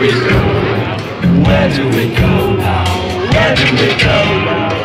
we go? Where do we go now? Where do we go now?